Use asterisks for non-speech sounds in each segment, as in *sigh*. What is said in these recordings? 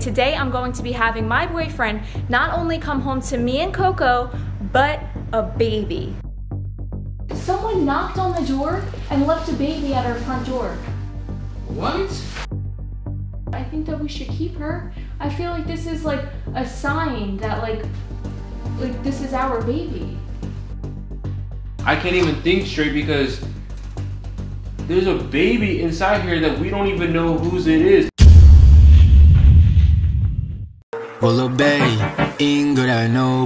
Today I'm going to be having my boyfriend not only come home to me and Coco, but a baby. Someone knocked on the door and left a baby at our front door. What? I think that we should keep her. I feel like this is like a sign that like like this is our baby. I can't even think straight because there's a baby inside here that we don't even know whose it is. Willow Bay, Ingrid, I know.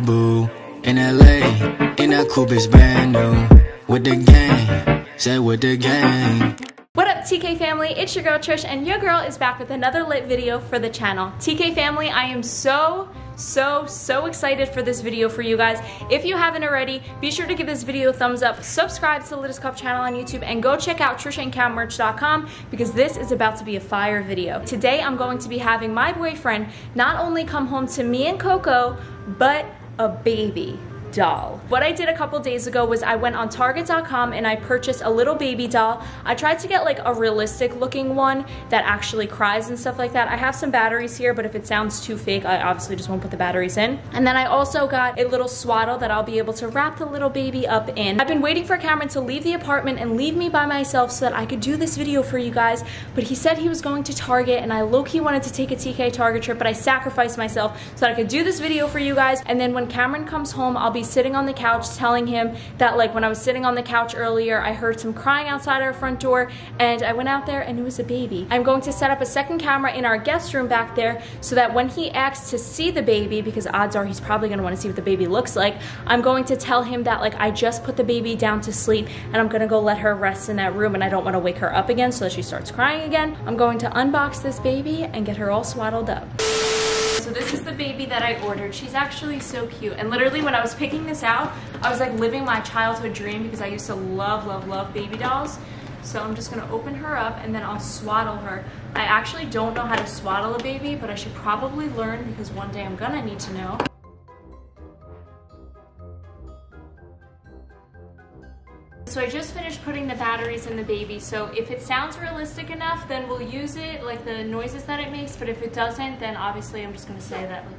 In LA, in a coupe is brand new. With the gang, say with the gang. What up TK family, it's your girl Trish and your girl is back with another lit video for the channel. TK family, I am so so, so excited for this video for you guys. If you haven't already, be sure to give this video a thumbs up, subscribe to the Litest Cup channel on YouTube, and go check out triciaandkammerch.com because this is about to be a fire video. Today, I'm going to be having my boyfriend not only come home to me and Coco, but a baby doll. What I did a couple days ago was I went on target.com and I purchased a little baby doll. I tried to get like a realistic looking one that actually cries and stuff like that. I have some batteries here, but if it sounds too fake, I obviously just won't put the batteries in. And then I also got a little swaddle that I'll be able to wrap the little baby up in. I've been waiting for Cameron to leave the apartment and leave me by myself so that I could do this video for you guys, but he said he was going to Target and I low-key wanted to take a TK Target trip, but I sacrificed myself so that I could do this video for you guys. And then when Cameron comes home, I'll be sitting on the couch telling him that like when I was sitting on the couch earlier, I heard some crying outside our front door and I went out there and it was a baby. I'm going to set up a second camera in our guest room back there so that when he asks to see the baby, because odds are he's probably gonna wanna see what the baby looks like, I'm going to tell him that like I just put the baby down to sleep and I'm gonna go let her rest in that room and I don't wanna wake her up again so that she starts crying again. I'm going to unbox this baby and get her all swaddled up. This is the baby that I ordered. She's actually so cute. And literally when I was picking this out, I was like living my childhood dream because I used to love, love, love baby dolls. So I'm just gonna open her up and then I'll swaddle her. I actually don't know how to swaddle a baby, but I should probably learn because one day I'm gonna need to know. So I just finished putting the batteries in the baby, so if it sounds realistic enough, then we'll use it, like the noises that it makes, but if it doesn't, then obviously I'm just gonna say that like...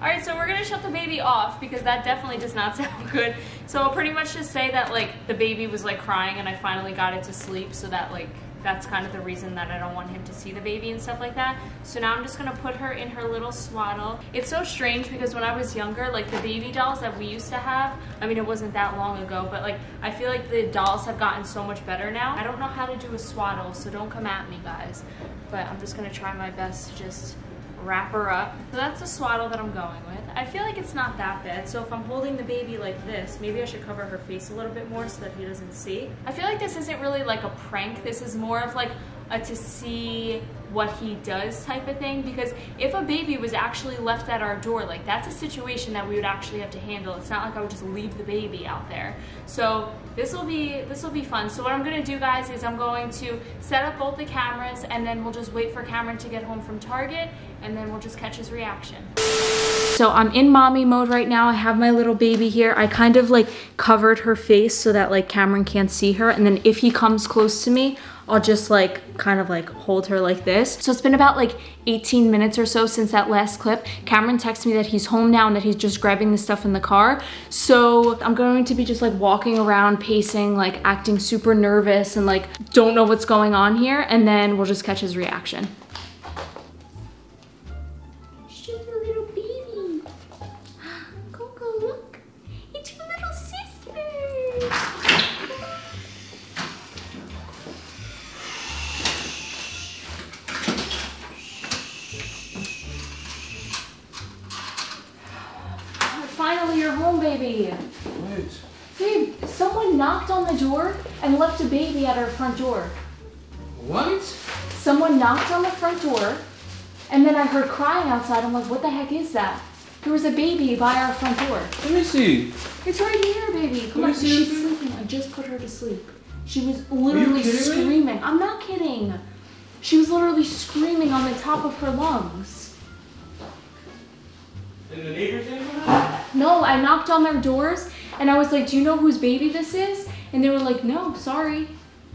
Alright, so we're gonna shut the baby off because that definitely does not *laughs* sound good. So I'll pretty much just say that like the baby was like crying and I finally got it to sleep so that like that's kind of the reason that I don't want him to see the baby and stuff like that. So now I'm just gonna put her in her little swaddle. It's so strange because when I was younger, like the baby dolls that we used to have, I mean, it wasn't that long ago, but like, I feel like the dolls have gotten so much better now. I don't know how to do a swaddle, so don't come at me, guys. But I'm just gonna try my best to just wrap her up. So that's the swaddle that I'm going with. I feel like it's not that bad. So if I'm holding the baby like this, maybe I should cover her face a little bit more so that he doesn't see. I feel like this isn't really like a prank. This is more of like a to see what he does type of thing because if a baby was actually left at our door like that's a situation that we would actually have to handle. It's not like I would just leave the baby out there. So this will be this will be fun. So what I'm gonna do guys is I'm going to set up both the cameras and then we'll just wait for Cameron to get home from Target and then we'll just catch his reaction. So I'm in mommy mode right now. I have my little baby here. I kind of like covered her face so that like Cameron can't see her. And then if he comes close to me I'll just like kind of like hold her like this. So it's been about like 18 minutes or so since that last clip. Cameron texted me that he's home now and that he's just grabbing the stuff in the car. So I'm going to be just like walking around, pacing, like acting super nervous and like don't know what's going on here. And then we'll just catch his reaction. You're home, baby. Wait. Babe, someone knocked on the door and left a baby at our front door. What? Someone knocked on the front door and then I heard crying outside. I'm like, what the heck is that? There was a baby by our front door. Let me see. It's right here, baby. Come Let on, she's it, sleeping. I just put her to sleep. She was literally kidding me? screaming. I'm not kidding. She was literally screaming on the top of her lungs. The neighbors? No, I knocked on their doors and I was like, do you know whose baby this is? and they were like, "No, sorry."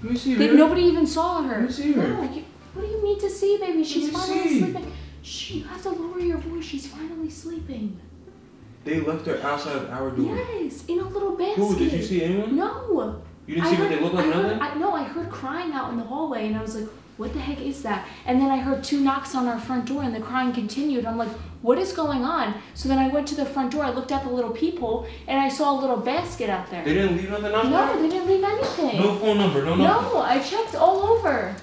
Let me see They, nobody even saw her. Let me see her. No, you, what do you need to see, baby? She's finally see. sleeping. Shh, you have to lower your voice. She's finally sleeping. They left her outside of our door. Yes, in a little basket. Who? Did you see anyone? No. You didn't I see heard, what they look like, I heard, nothing? I, no, I heard crying out in the hallway, and I was like, "What the heck is that?" And then I heard two knocks on our front door, and the crying continued. I'm like, "What is going on?" So then I went to the front door. I looked at the little peephole, and I saw a little basket out there. They didn't leave nothing out no, there? they didn't leave anything. No phone number, no nothing. No, I checked all over.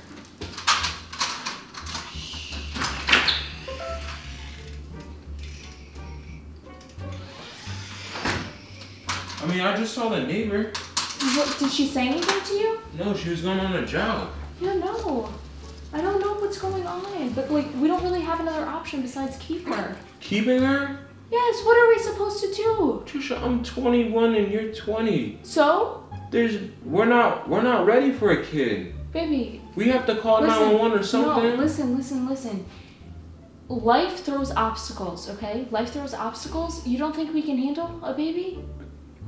I mean, I just saw the neighbor. What, did she say anything to you? No, she was going on a job. Yeah, no. I don't know what's going on, but like we don't really have another option besides keep her. Keeping her? Yes, what are we supposed to do? Tricia, I'm 21 and you're 20. So, There's, we're not, we're not ready for a kid. baby, We have to call 911 or something. No, listen, listen, listen. Life throws obstacles, okay? Life throws obstacles. You don't think we can handle a baby?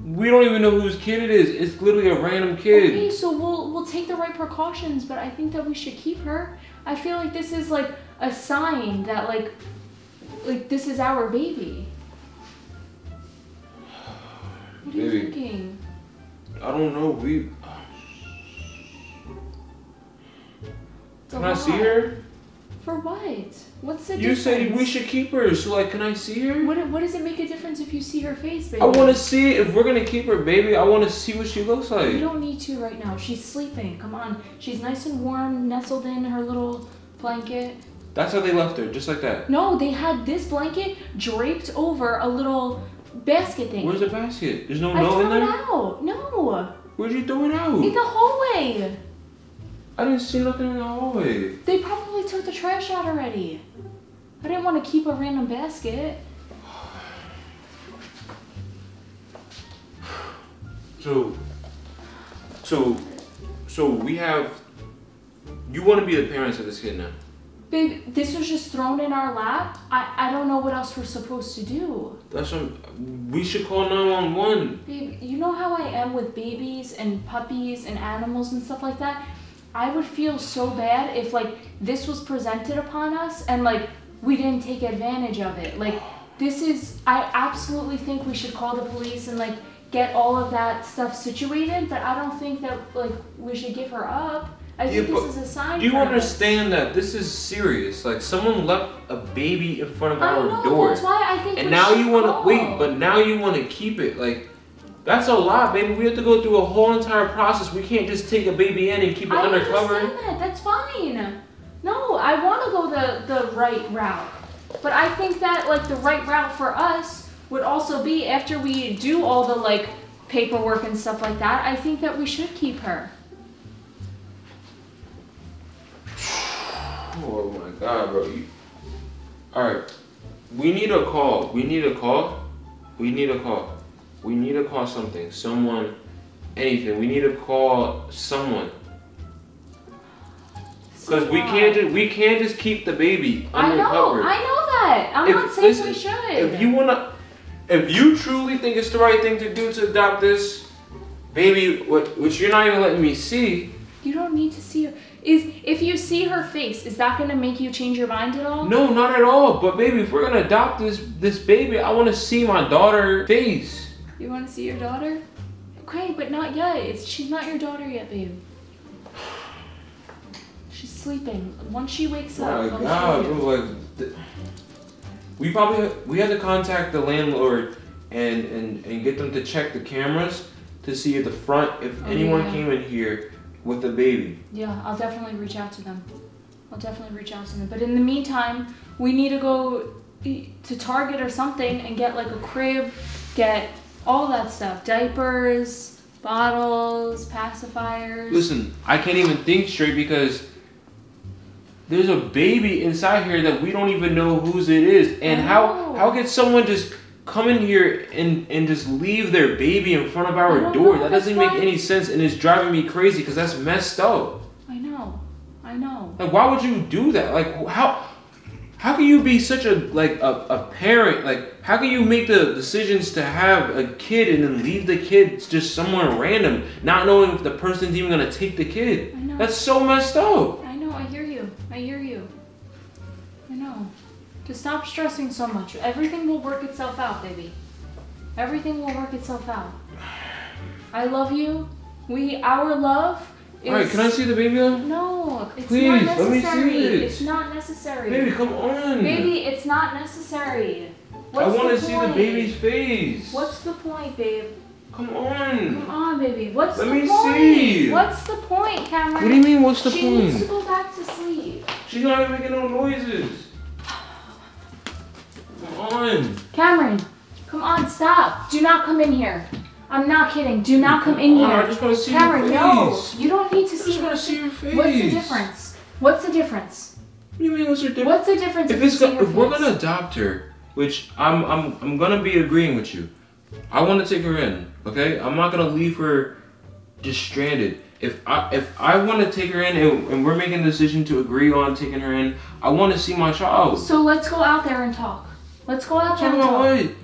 We don't even know whose kid it is. It's literally a random kid. Okay, so we'll we'll take the right precautions, but I think that we should keep her. I feel like this is like a sign that like like this is our baby. What are you thinking? I don't know. We. Can I see her? For what? What's the You difference? said we should keep her. So like, can I see her? What, what does it make a difference if you see her face, baby? I want to see if we're gonna keep her, baby. I want to see what she looks like. You don't need to right now. She's sleeping. Come on. She's nice and warm, nestled in her little blanket. That's how they left her, just like that. No, they had this blanket draped over a little basket thing. Where's the basket? There's no I note in threw it out. No. Where'd you throw it out? In the hallway. I didn't see nothing in the hallway. They probably took the trash out already. I didn't want to keep a random basket. *sighs* So, so, so we have. You want to be the parents of this kid now? Babe, this was just thrown in our lap. I, I don't know what else we're supposed to do. That's what. We should call nine one one. Babe, you know how I am with babies and puppies and animals and stuff like that? I would feel so bad if like this was presented upon us and like we didn't take advantage of it. Like this is I absolutely think we should call the police and like get all of that stuff situated, but I don't think that like we should give her up. I Yeah, think this is a sign. Do you for us. understand that this is serious? Like someone left a baby in front of I our know, door, that's why I think and now you want to wait, but now you want to keep it. Like that's a lot, baby. We have to go through a whole entire process. We can't just take a baby in and keep it I undercover. understand that. That's fine. No, I want to go the the right route, but I think that like the right route for us would also be after we do all the like paperwork and stuff like that. I think that we should keep her. *sighs* Oh my god, bro. You... All right, we need a call. We need a call. We need a call. We need to call something. Someone. Anything. We need to call someone. Because we can't just we can't just keep the baby I know. I know that. I'm If- not saying listen, we should. If you wanna, if you truly think it's the right thing to do to adopt this baby, what which you're not even letting me see. you don't need to see her. Is if you see her face, is that gonna make you change your mind at all? No, not at all. But baby, if we're gonna adopt this this baby, I want to see my daughter face. You want to see your daughter? Okay, but not yet. It's she's not your daughter yet, babe. She's sleeping. Once she wakes oh up, Oh my God, show you. bro, like, we probably we had to contact the landlord and and and get them to check the cameras to see at the front if Oh, anyone yeah. came in here with a baby. Yeah, I'll definitely reach out to them. I'll definitely reach out to them. But in the meantime, we need to go to Target or something and get like a crib, get all that stuff, diapers, bottles, pacifiers. Listen, I can't even think straight because there's a baby inside here that we don't even know whose it is. And how oh. how could someone just come in here and and just leave their baby in front of our door? know, that doesn't make why- any sense and it's driving me crazy because that's messed up. I know. I know. Like why would you do that? Like how how can you be such a like a, a parent? Like how can you make the decisions to have a kid and then leave the kid just somewhere random, not knowing if the person's even gonna take the kid? I know. That's so messed up. I know, I hear you. I hear you. I know. Just stop stressing so much. Everything will work itself out, baby. Everything will work itself out. I love you. We, our love is. Alright, can I see the baby? No, it's Please, not let me see necessary. it. It's not necessary. Baby, come on. Baby, it's not necessary. What's I want to see the baby's face. What's the point, babe? Come on. Come on. baby. What's Let the me point? see. What's the point, Cameron? What do you mean? What's the she needs to point? go back to sleep. She's not even making no noises. Come on. Cameron, come on, stop. Do not come in here. I'm not kidding. Do not come in oh, Come on, I here. just want to see Cameron, your no. You don't need to I see just want to see your face. What's the difference? What's the difference? What do you mean? What's the difference? What's the difference If if, you it's see go- her if we're gonna adopt her, which I'm I'm I'm gonna be agreeing with you. I want to take her in. Okay, I'm not gonna leave her just stranded. If I if I want to take her in and, and we're making a decision to agree on taking her in, I want to see my child. So let's go out there and talk. Let's go out there Talk and about talk. what?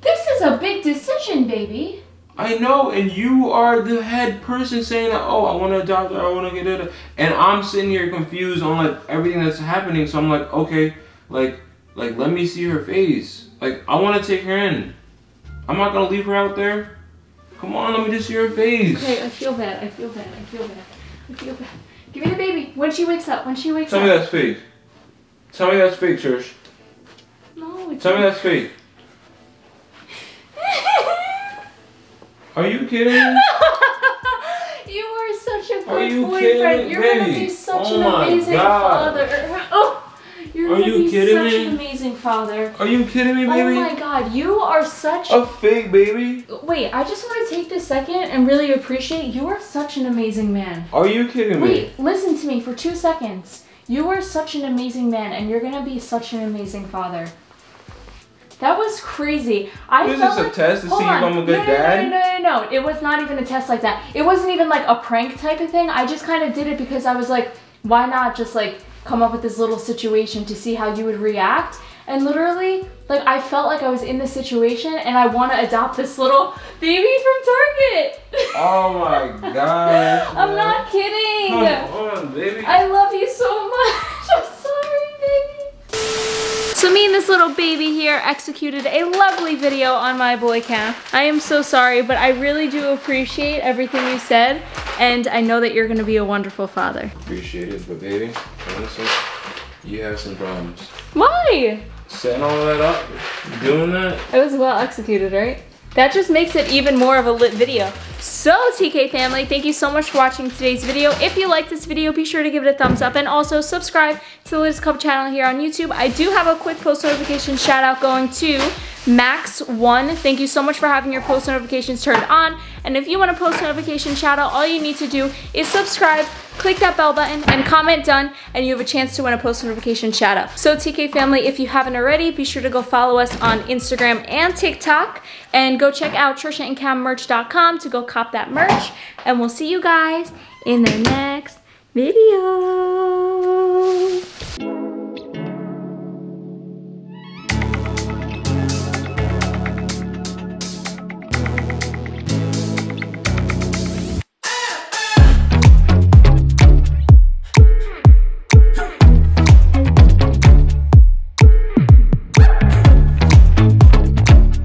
This is a big decision, baby. I know, and you are the head person saying that. Oh, I want to adopt her. I want to get it. And I'm sitting here confused on like everything that's happening. So I'm like, okay, like, like let me see her face. Like I want to take her in. I'm not gonna leave her out there. Come on, let me just see her face. Okay, I feel bad. I feel bad. I feel bad. I feel bad. Give me the baby. When she wakes up. When she wakes up Tell me that's fake. Tell me that's fake, Church. No, it's Tell me that's fake. Are you kidding *laughs* you are such a Are good you boyfriend. kidding? You're gonna be such oh an amazing God. father. *laughs* Oh, you're Are gonna you be kidding such me? an amazing father. Are you kidding me, baby? Oh my god, you are such. A fake baby? Wait, I just want to take this second and really appreciate you are such an amazing man. Are you kidding me? Wait, listen to me for two seconds. You are such an amazing man, and you're gonna be such an amazing father. That was crazy. I felt this, a test to see if. I'm a good no, no, dad? No, no, no, no, It was not even a test like that. It wasn't even like a prank type of thing. I just kind of did it because I was like, why not just like come up with this little situation to see how you would react? And literally, like I felt like I was in the situation, and I want to adopt this little baby from Target. *laughs* Oh my gosh. I'm not kidding. Come on, baby. I love you so much. I'm sorry, baby. So me and this little baby here executed a lovely video on my boy Kam. I am so sorry, but I really do appreciate everything you said, and I know that you're gonna be a wonderful father. Appreciate it, but baby, honestly, you have some problems. Why? Setting all that up, doing that. It was well executed, right? That just makes it even more of a lit video. So TK family, thank you so much for watching today's video. If you like this video, be sure to give it a thumbs up and also subscribe to the Latest Cup channel here on YouTube. I do have a quick post notification shout out going to Max1. Thank you so much for having your post notifications turned on. And if you want a post notification shout out, all you need to do is subscribe, click that bell button, and comment done, and you have a chance to win a post notification shout out. So TK family, if you haven't already, be sure to go follow us on Instagram and TikTok, and go check out TriciaandKammerch.com to go cop that merch, and we'll see you guys in the next video.